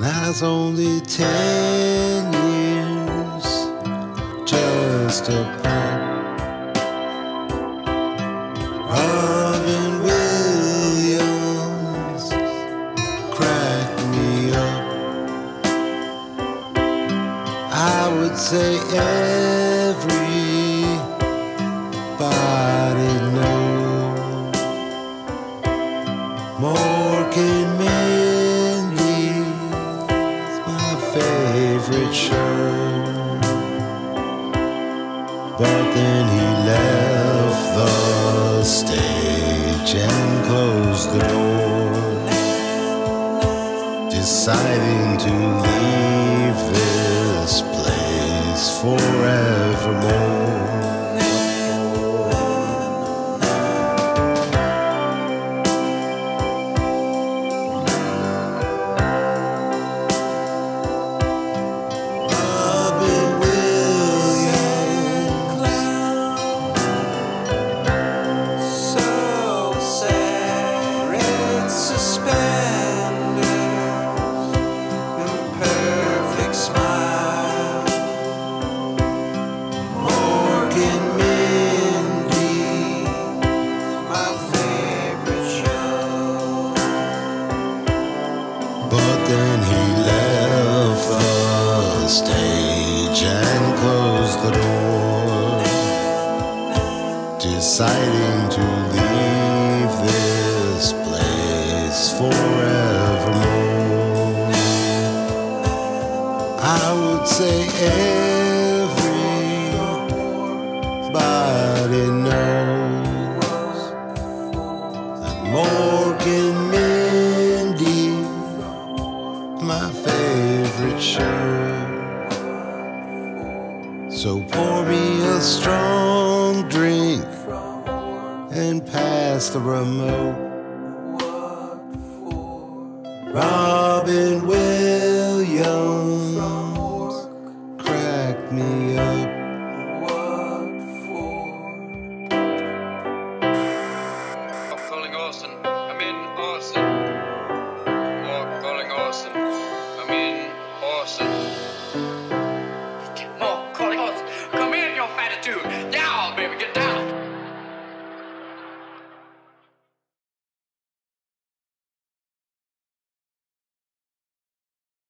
That's only ten years just a apart. Robin Williams cracked me up. I would say everybody knows Mork favorite show. But then he left the stage and closed the door, deciding to leave this place forevermore. Stage and closed the door, deciding to leave this place forevermore. I would say everybody knows that Mork and Mindy, my favorite show. So pour me a strong drink and pass the remote. Robin Williams crack me up. What for? I'm calling Orson, I'm dude. Yeah.